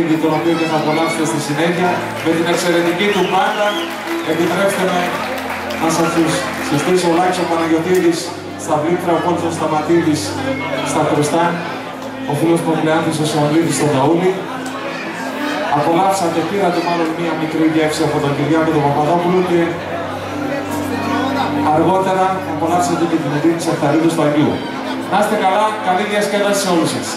τον Κουταχίδη, τον οποίο και θα απολαύσετε στη συνέχεια, με την εξαιρετική του πάντα, επιτρέψτε με να σας συστήσω ο Λάκης ο Παναγιωτήδης στα Βλήτρα, ο Πόλτος Σταματίδης στα Χρυστά, ο φίλος Ποπλεάντης ο Σεωνίδης στο Ταούλη. Απολαύσατε, πήρατε μάλλον μία μικρή γεύση από τον Κυριάκο τον Παπαδόπουλο και αργότερα απολαύσατε και την Εντίνη Σαχταρίδου στο Αγγλίου. Να είστε καλά, καλή διασκέδαση σε όλους σας.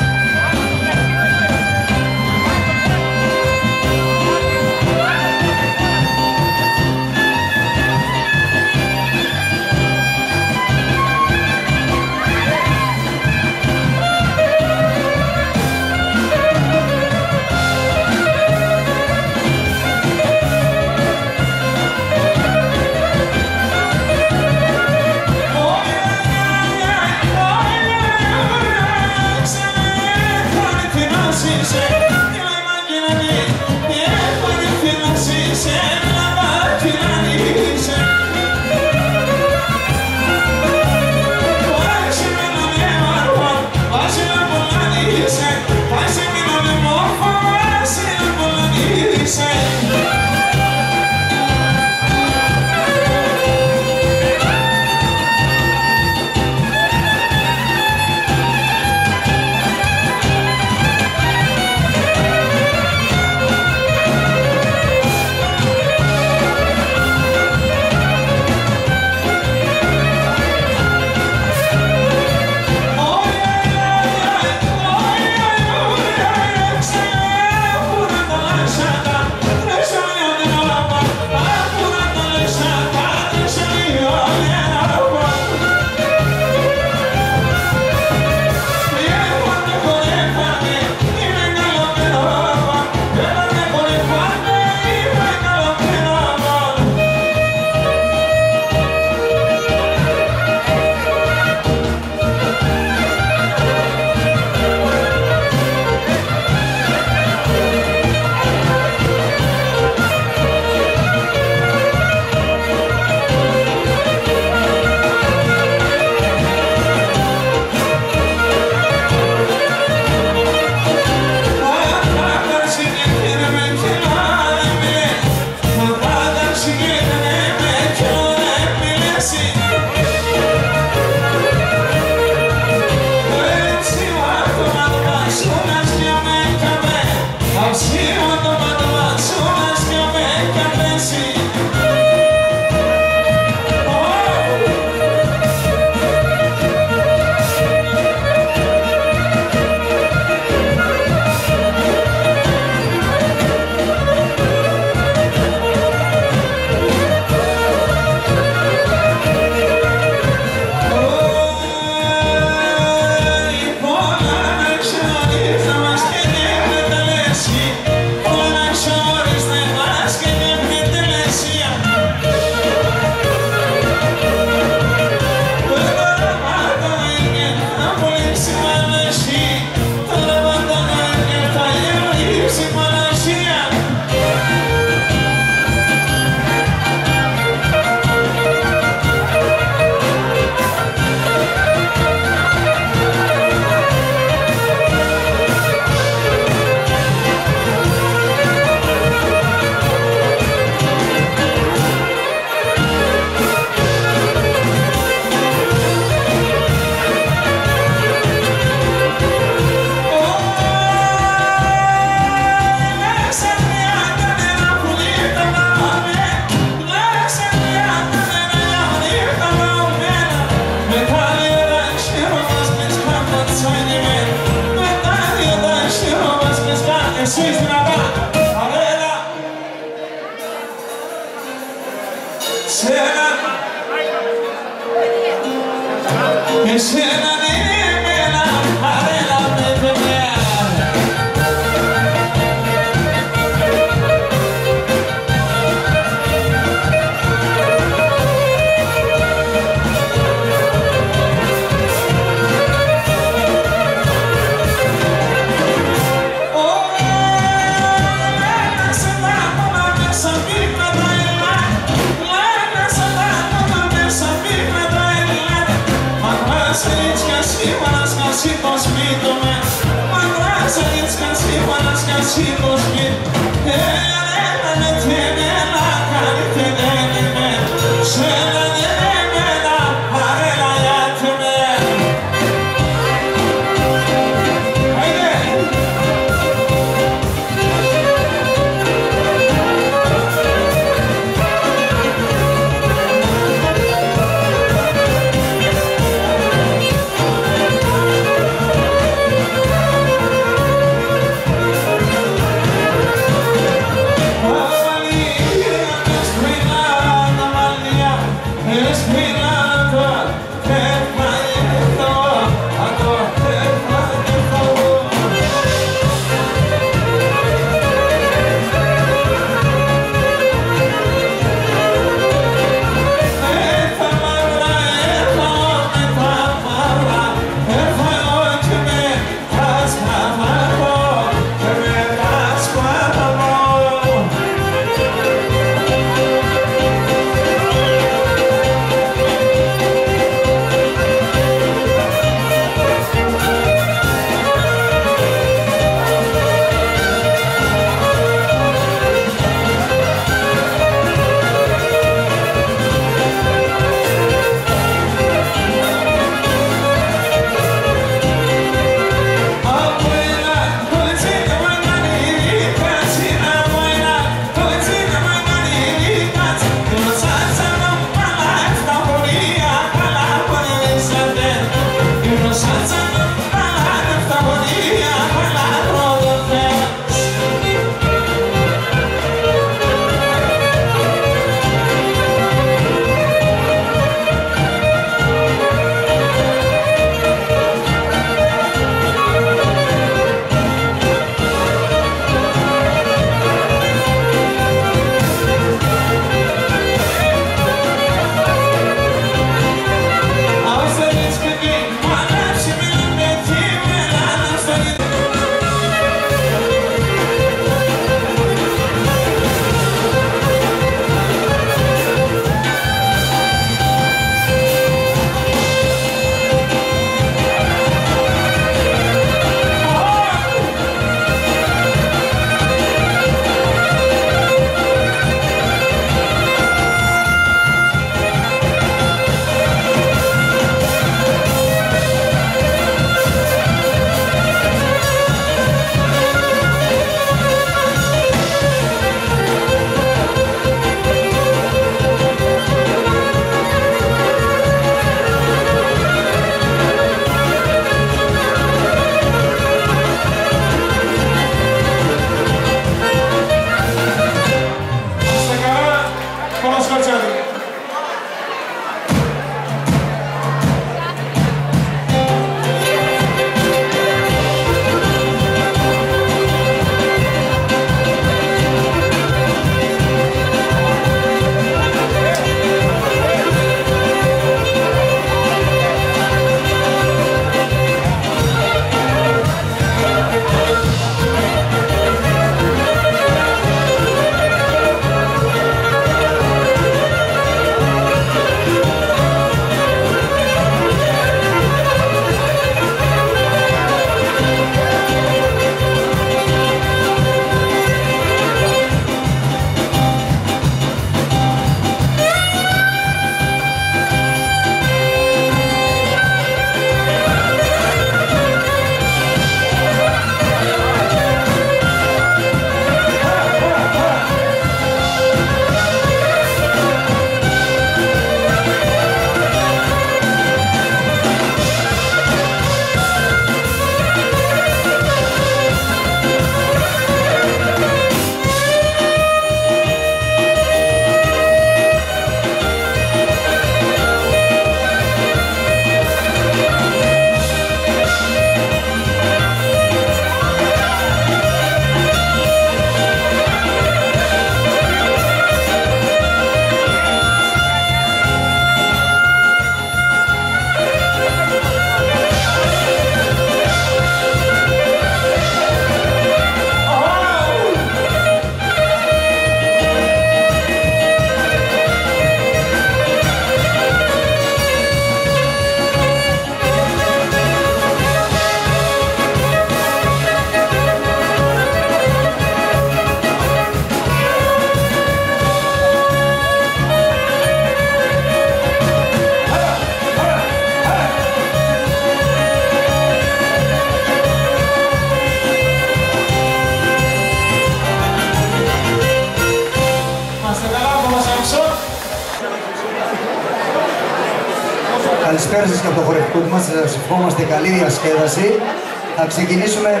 Θα ξεκινήσουμε με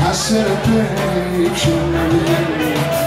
I said I'd play it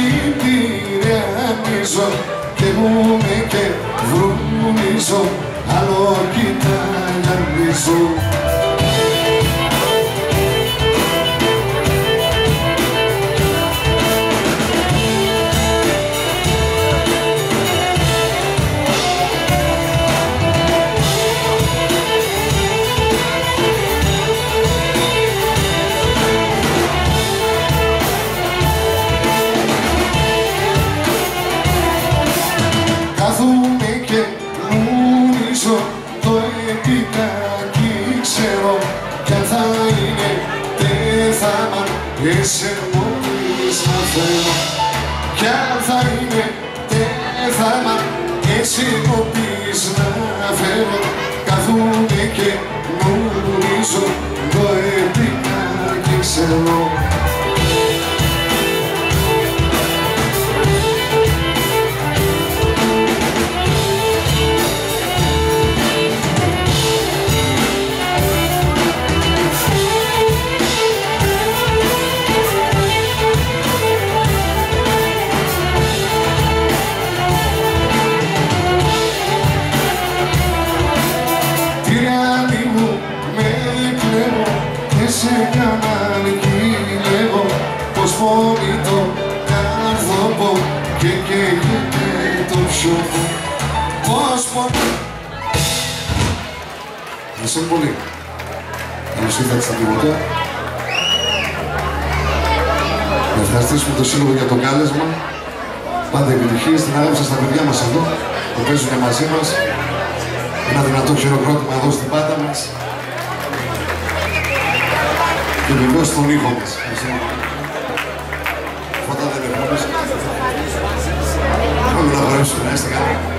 και την ψυχή και μπούμε και βρουνίζω άλλο κοιτάγια Ευχαριστώ πολύ. Καλώς ήρθατε στα τιμωτά. Να ευχαριστήσουμε το Σύλλογο για το κάλεσμα. Πάντα επιτυχίε. Την αγάπη σας στα παιδιά μας εδώ, που παίζουν μαζί μας. Ένα δυνατό χειροκρότημα εδώ στην πάντα μας. Και βεβαίως τον ήχο μας. Φώτα δεν έχουμε. Πάμε να χωρέσουμε, να είστε καλά.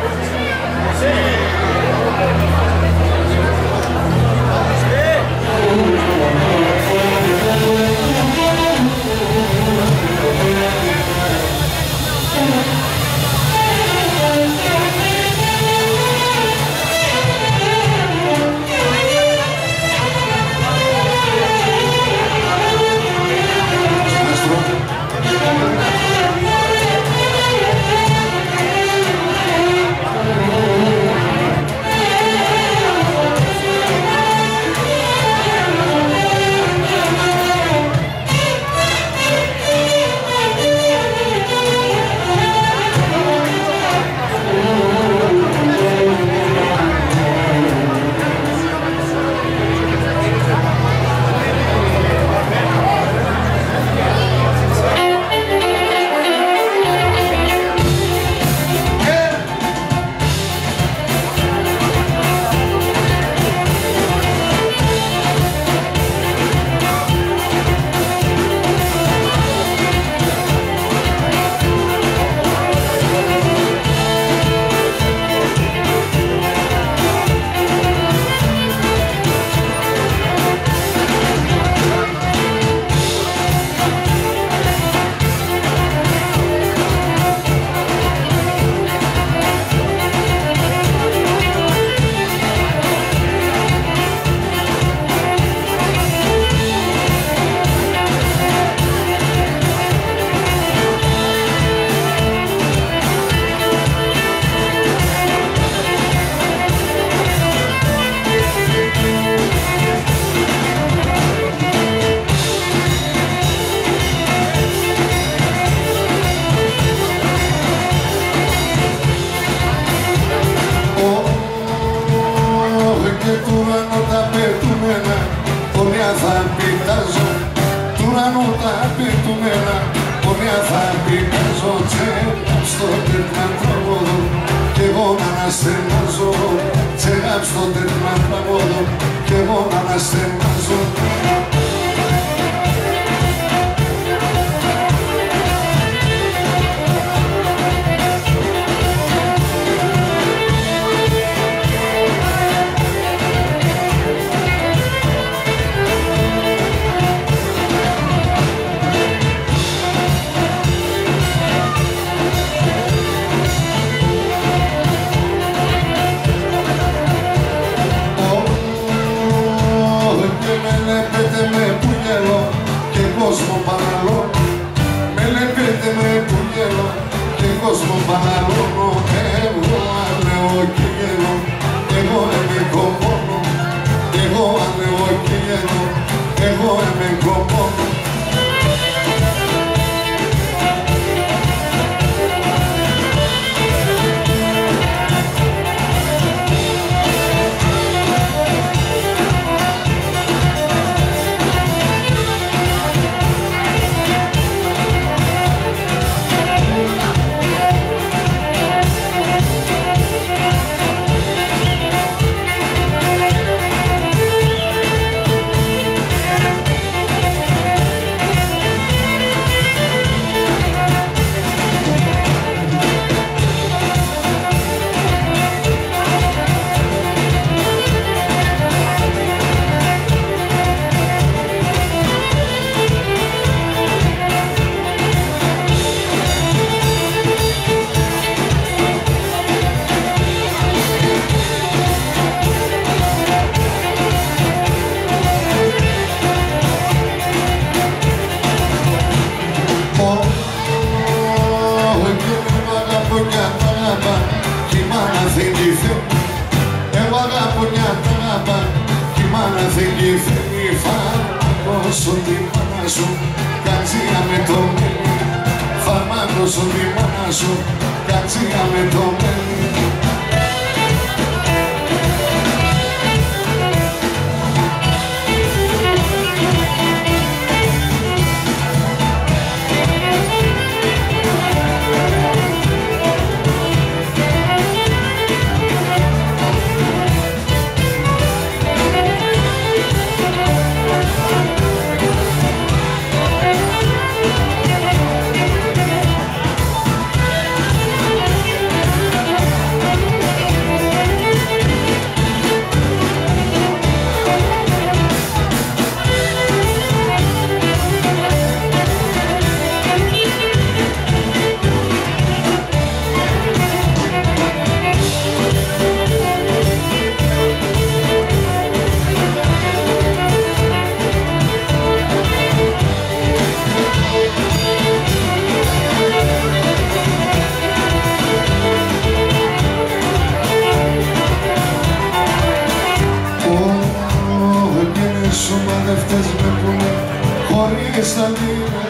Χωρίς τα λίνα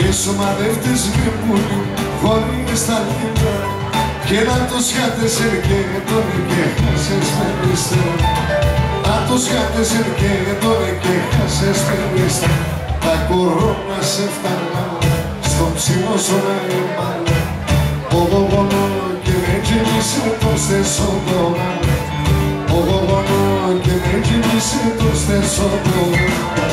Οι σωματευτές με πουλί χωρίς τα λίνα και να το σκάτες και τον και χάσες με λίστα Να το σκάτες και τον και χάσες με λίστα Τα κορώνα σε φτανά στο ψηλό σου να εμπάλα Ογω γονό και με κίνησε το στέσο Ογω γονό και με κίνησε το στέσο και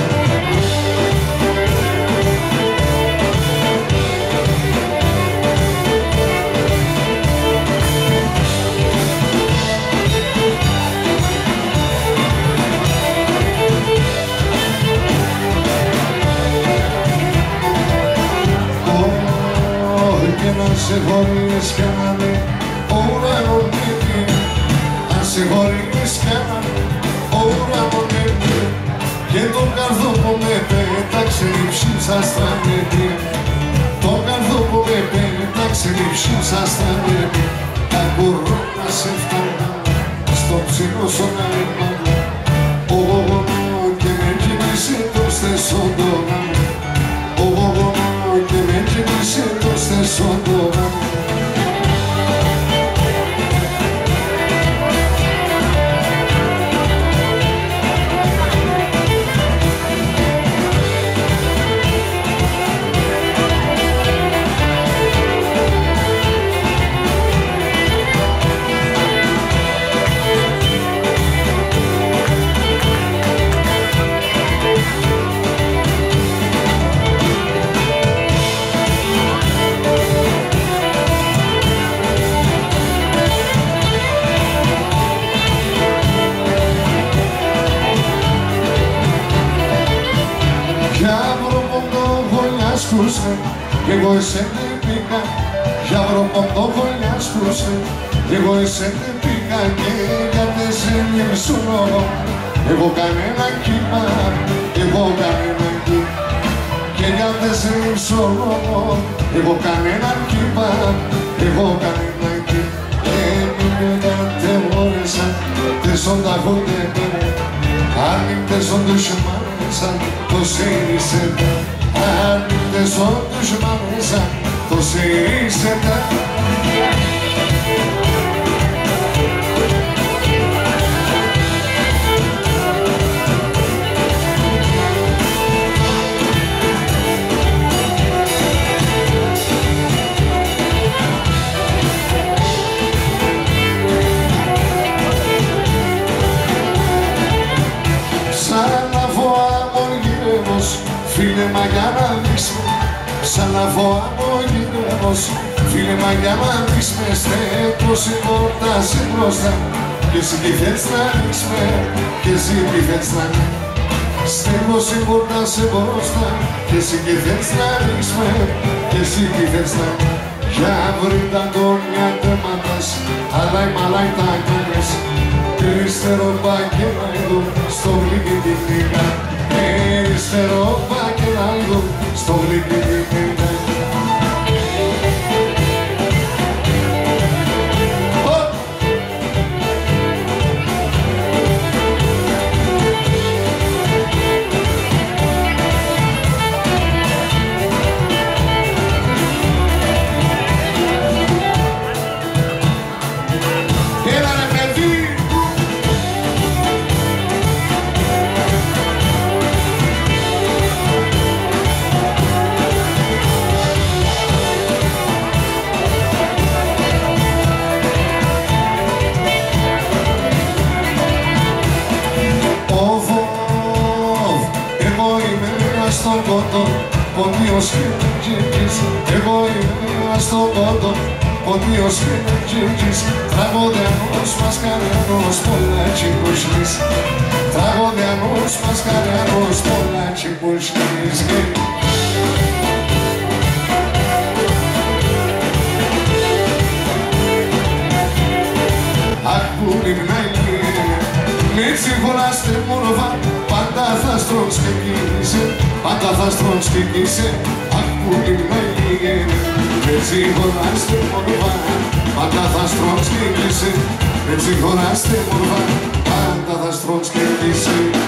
να σε χωρίς κανέναν ουρανό νίκη αν σε χωρίς κανέναν ουρανό νίκη και τον καρδό που με πέταξε ψήψα στα νίκη τον καρδό που με πέταξε ψήψα στα νίκη τα κορώνα σε φτάνα στο ψηλό σου να amor γολιάσκουσε κι εγώ εσένα πήγα Για βροποντό γολιάσκουσε κι εγώ εσένα πήγα και για τέσσερις λόγο Εγώ κανένα κύμα, εγώ κανένα κύμα. Και για τέσσερις λόγο εγώ κανένα κύμα, εγώ κανένα κύμα. Και μην με κατεβόρεσα τεσσόντα χούνται αν μην τεσσόντα σεμάρες μέσα το ΣΥΡΙΣΕΤΑ Αν δεν ζω τους μέσα το ΣΥΡΙΣΕΤΑ Φίλε μα για να δείξουμε Σαν να γυρεύος Φίλε μα για να δείξουμε Στέτος η πόρτα σε μπροστά. Και εσύ τι θες να δείξουμε Και εσύ τι θες να Στέλνος η πόρτα σε μπροστά. Και εσύ τι θες να δείξουμε Και εσύ τι θες να Για βρει τα κόνια τέματας Αλλά η μαλάι τα κάνεις Κρίστερο παγγέλα εδώ Στο γλυκή την κνήκα Περιστερό πακελάγο στο γλυκί στον κότο Ποντίος Κυρκής Εγώ είμαι στον κότο Ποντίος Κυρκής Τραγωδιανός μας κανένος πολλά τσιμπουσλής Τραγωδιανός μας κανένος πολλά τσιμπουσλής Αχ που λιμνάει μη συγχωράστε μορφά πάντα θα στρονσκεκίνησε πάντα θα στρονσκεκίνησε αχ που είναι λίγαινε με συγχωράστε μορφά πάντα θα στρονσκεκίνησε με συγχωράστε μορφά πάντα θα στρονσκεκίνησε Αν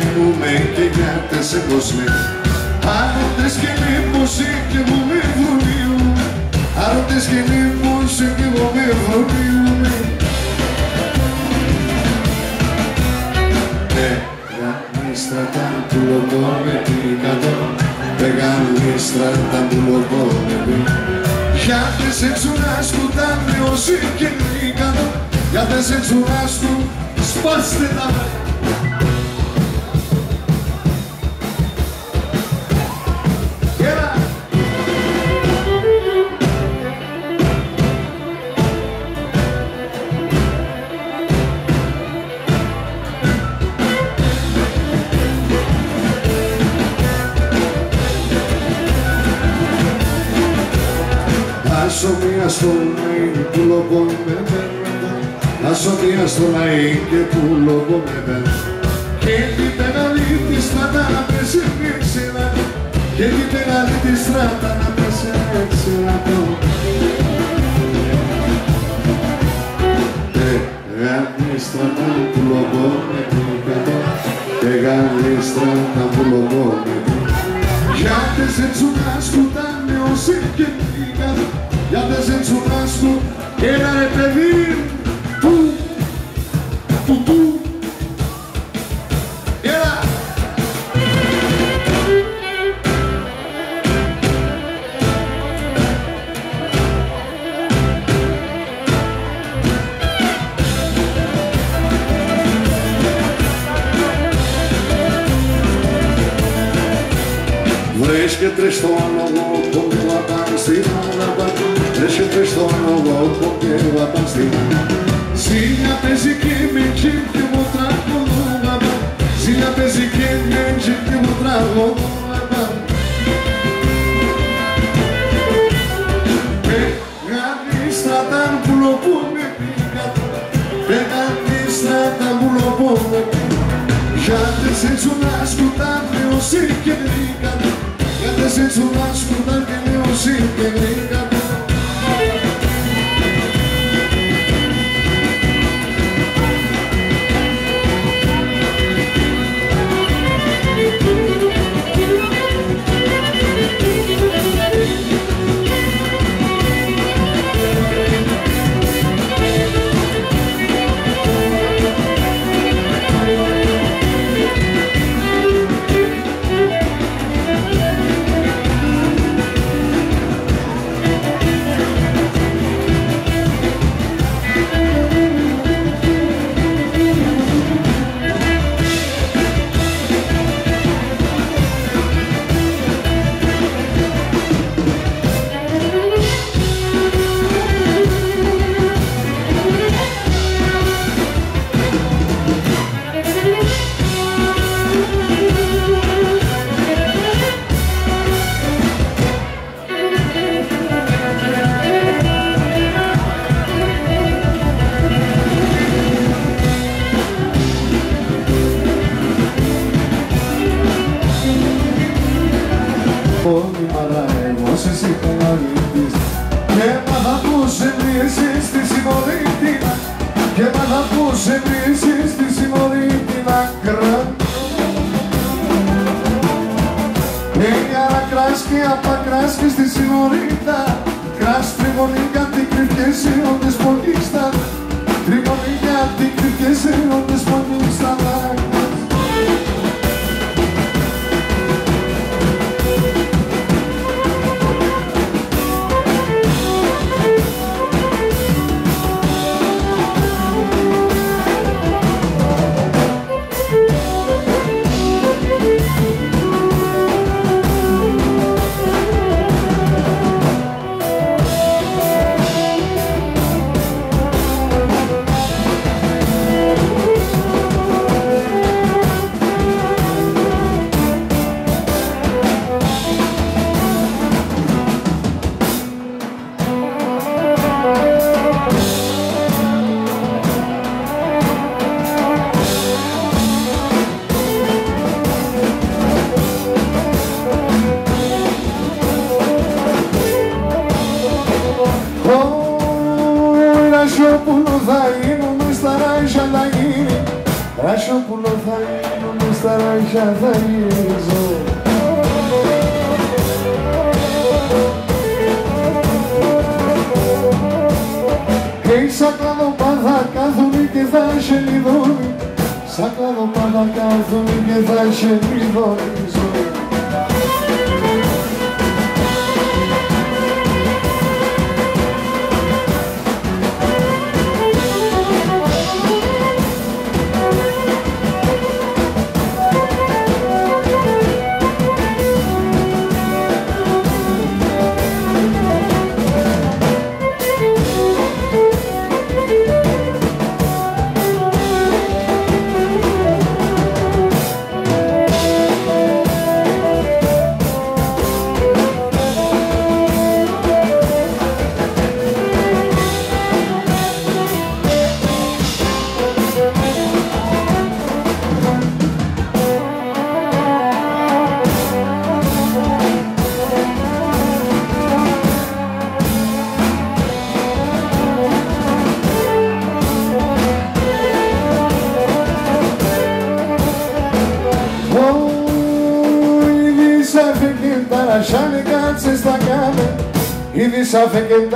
ακούμε και γάτε σε κοσμέ. Άρωτε και νύμωση και μου με βρουνίου. Άρωτε και νύμωση και μου με βρουνίου. Μεγανίστρα τα μπουλοκό με πίκατο Μεγανίστρα τα μπουλοκό με πίκατο Για τες εξουράς του τα μειώσει και νίκατο Για τες εξουράς του σπάστε τα μάτια something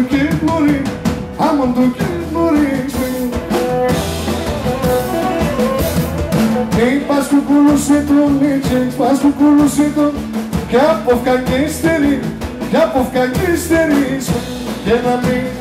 το κυκλούρι, άμον το κυκλούρι Ει πας που κουλούσε τον, ει πας που κουλούσε τον κι από φκακίστερη, κι από φκακίστερη και να μην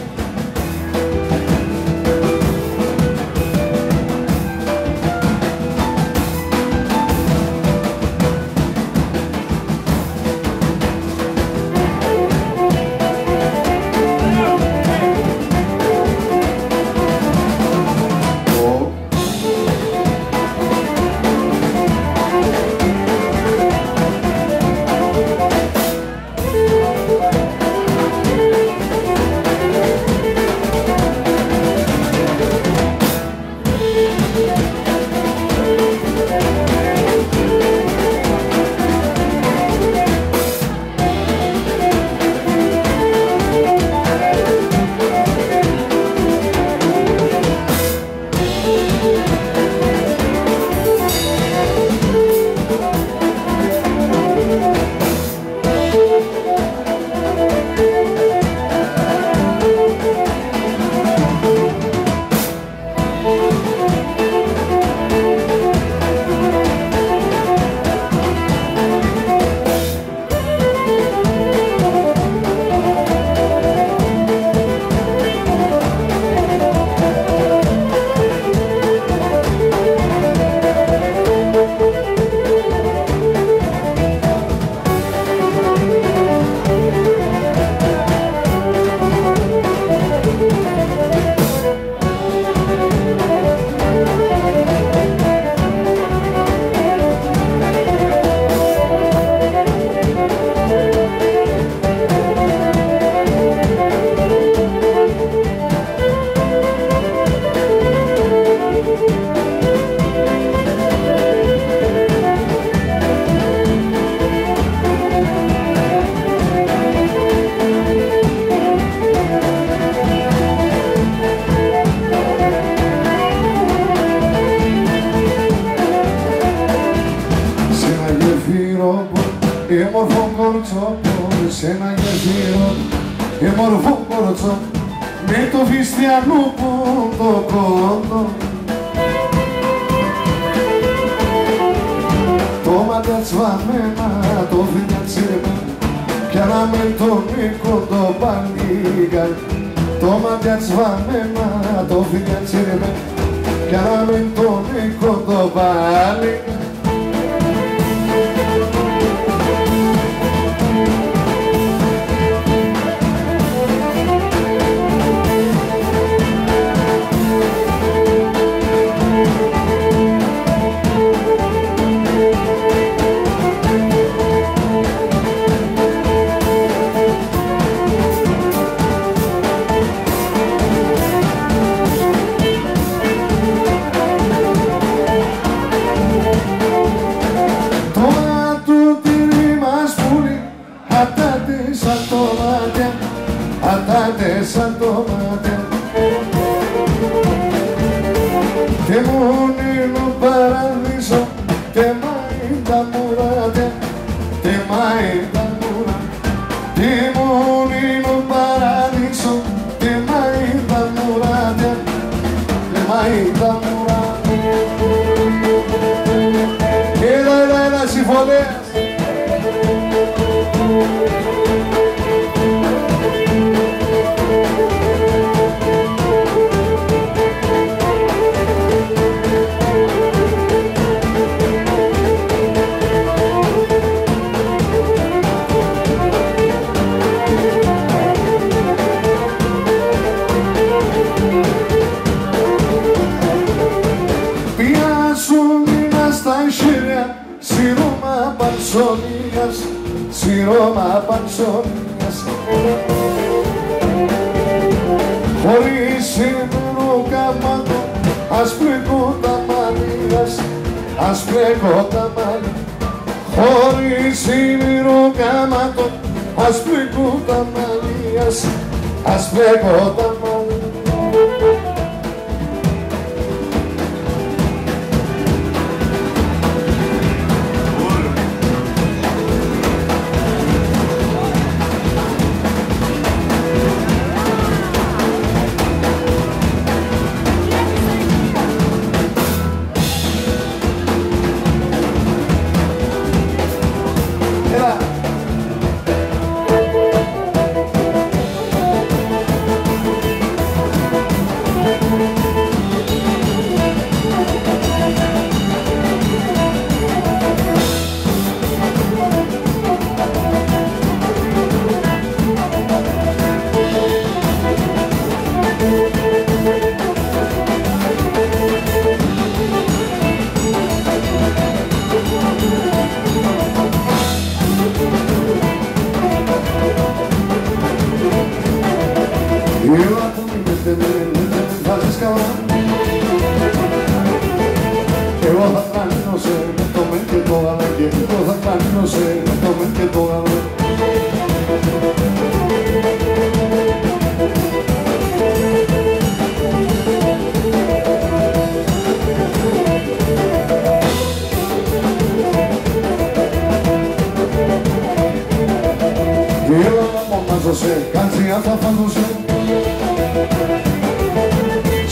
φάντωσε, κάτσε αν τα φάντωσε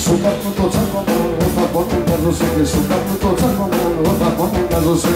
Σου κάπου το τσάκο μου, όταν πότε κάζωσε και σου κάπου το τσάκο μου, όταν πότε κάζωσε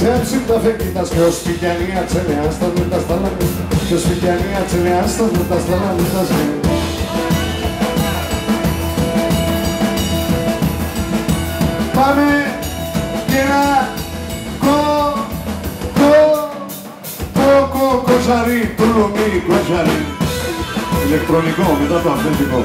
Ξέψει τα φεκίτας και ως φυγιανία τσελεάς τα δούτα στα λαμίτα και ως φυγιανία τσελεάς τα δούτα στα λαμίτα Πάμε και ένα κο, κο, κο, κο, κοζαρί, τουλουμί, κοζαρί. Ηλεκτρονικό μετά το αυθεντικό.